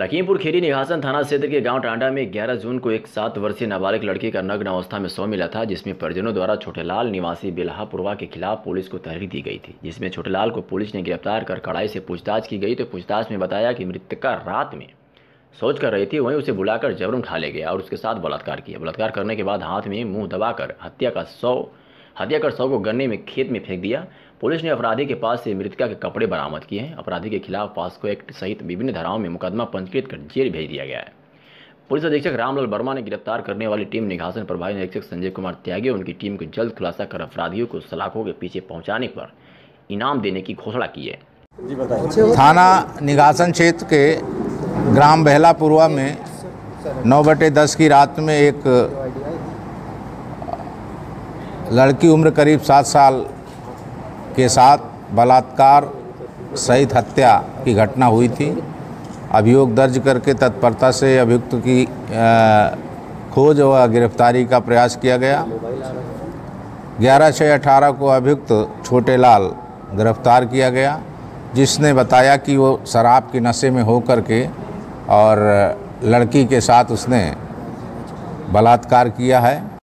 लखीमपुर खीरी निघासन थाना क्षेत्र के गाँव टांडा में 11 जून को एक सात वर्षीय नाबालिग लड़की का नग्न अवस्था में शव मिला था, जिसमें परिजनों द्वारा छोटेलाल निवासी बेल्हापुरवा के खिलाफ पुलिस को तहरीर दी गई थी, जिसमें छोटेलाल को पुलिस ने गिरफ़्तार कर कड़ाई से पूछताछ की गई। तो पूछताछ में बताया कि मृतका रात में सोच कर रही थी, वहीं उसे बुलाकर जबरन उठा ले गया और उसके साथ बलात्कार किया। बलात्कार करने के बाद हाथ में मुँह दबाकर हत्या का सौ हत्या कर सौ को गन्ने में खेत में फेंक दिया। पुलिस ने अपराधी के पास से मृतका के कपड़े बरामद किए हैं। अपराधी के खिलाफ पास्को एक्ट सहित विभिन्न धाराओं में मुकदमा पंजीकृत कर जेल भेज दिया गया है। पुलिस अधीक्षक रामलाल वर्मा ने गिरफ़्तार करने वाली टीम निघासन प्रभारी निरीक्षक संजय कुमार त्यागी और उनकी टीम को जल्द खुलासा कर अपराधियों को सलाखों के पीछे पहुँचाने पर इनाम देने की घोषणा की है। थाना निघासन क्षेत्र के ग्राम बहलापुरवा में नौ बटे दस की रात में एक लड़की उम्र करीब सात साल के साथ बलात्कार सहित हत्या की घटना हुई थी। अभियोग दर्ज करके तत्परता से अभियुक्त की खोज व गिरफ्तारी का प्रयास किया गया। ग्यारह छः अठारह को अभियुक्त छोटेलाल गिरफ़्तार किया गया, जिसने बताया कि वो शराब के नशे में हो कर के और लड़की के साथ उसने बलात्कार किया है।